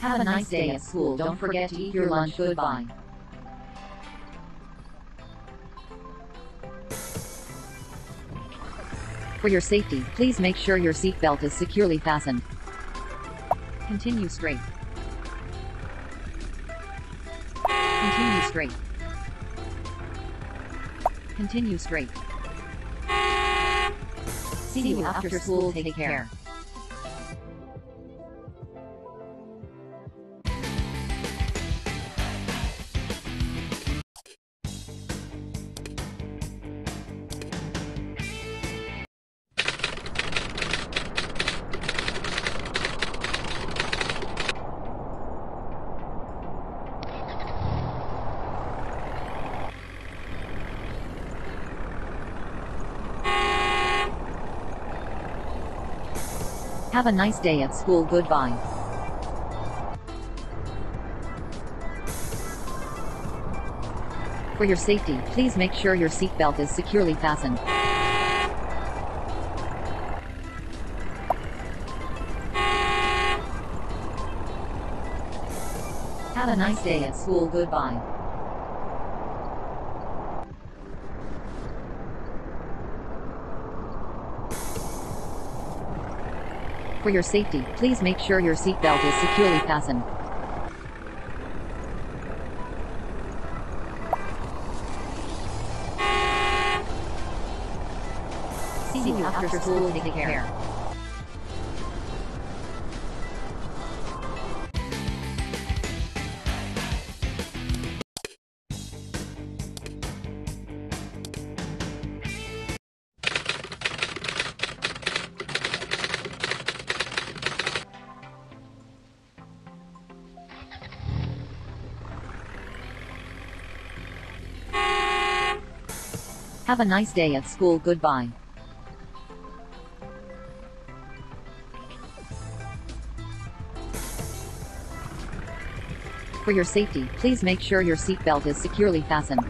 Have a nice day at school. Don't forget to eat your lunch. Goodbye. For your safety, please make sure your seatbelt is securely fastened. Continue straight. Continue straight. Continue straight. See you after school. Take care. Have a nice day at school. Goodbye. For your safety, please make sure your seatbelt is securely fastened. Have a nice day at school. Goodbye. For your safety, please make sure your seatbelt is securely fastened. See you after school. Take Have a nice day at school. Goodbye. For your safety, please make sure your seatbelt is securely fastened.